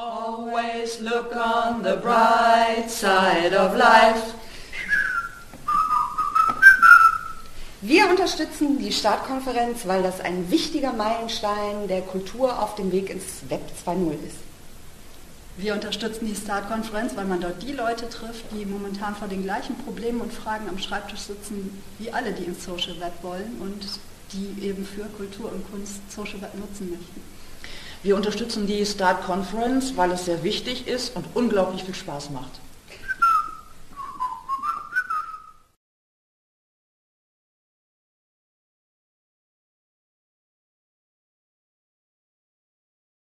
Always look on the bright side of life. Wir unterstützen die Startkonferenz, weil das ein wichtiger Meilenstein der Kultur auf dem Weg ins Web 2.0 ist. Wir unterstützen die Start-Konferenz, weil man dort die Leute trifft, die momentan vor den gleichen Problemen und Fragen am Schreibtisch sitzen, wie alle, die ins Social Web wollen und die eben für Kultur und Kunst Social Web nutzen möchten. Wir unterstützen die Start Conference, weil es sehr wichtig ist und unglaublich viel Spaß macht.